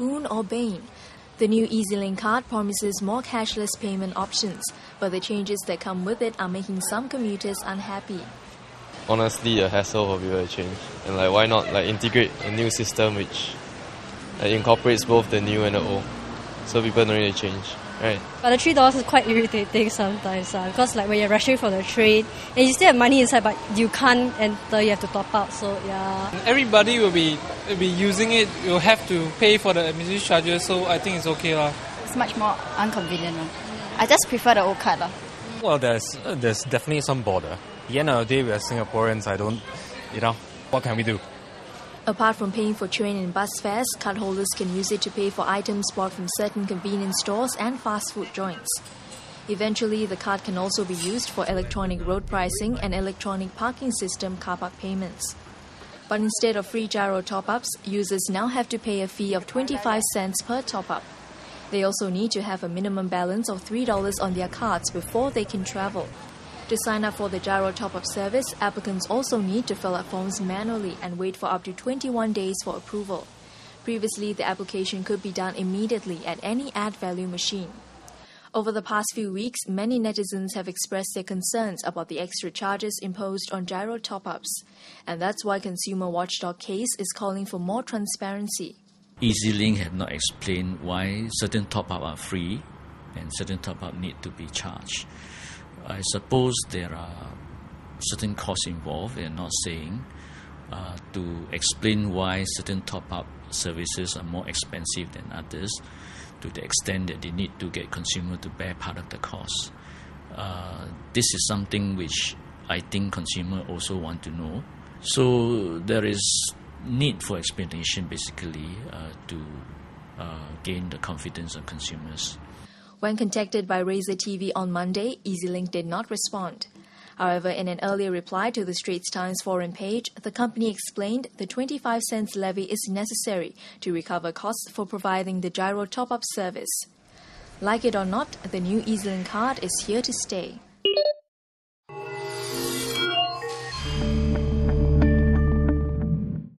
or bane. The new EZ-Link card promises more cashless payment options, but the changes that come with it are making some commuters unhappy. Honestly, a hassle for people to change, and like why not like integrate a new system which like, incorporates both the new and the old, so people don't need to change. Right. But the three dollars is quite irritating sometimes, uh, because like when you're rushing for the train and you still have money inside, but you can't enter, you have to top up. So yeah. Everybody will be will be using it. You'll have to pay for the administrative charges. So I think it's okay lah. It's much more inconvenient. Uh. I just prefer the old card. Uh. Well, there's uh, there's definitely some border. At the end of the day, we are Singaporeans. I don't, you know, what can we do? Apart from paying for train and bus fares, cardholders can use it to pay for items bought from certain convenience stores and fast food joints. Eventually, the card can also be used for electronic road pricing and electronic parking system car park payments. But instead of free GIRO top ups, users now have to pay a fee of 25 cents per top up. They also need to have a minimum balance of $3 on their cards before they can travel. To sign up for the GIRO top up service, applicants also need to fill out forms manually and wait for up to 21 days for approval. Previously, the application could be done immediately at any add value machine. Over the past few weeks, many netizens have expressed their concerns about the extra charges imposed on GIRO top ups, and that's why consumer watchdog CASE is calling for more transparency. EZ-Link have not explained why certain top up are free and certain top up need to be charged. I suppose there are certain costs involved in not saying uh, to explain why certain top up services are more expensive than others to the extent that they need to get consumer to bear part of the cost. Uh, this is something which I think consumer also want to know. So there is need for explanation basically uh, to uh, gain the confidence of consumers. When contacted by Razor TV on Monday, EZ-Link did not respond. However, in an earlier reply to the Straits Times forum page, the company explained the 25 cents levy is necessary to recover costs for providing the GIRO top up service. Like it or not, the new EZ-Link card is here to stay.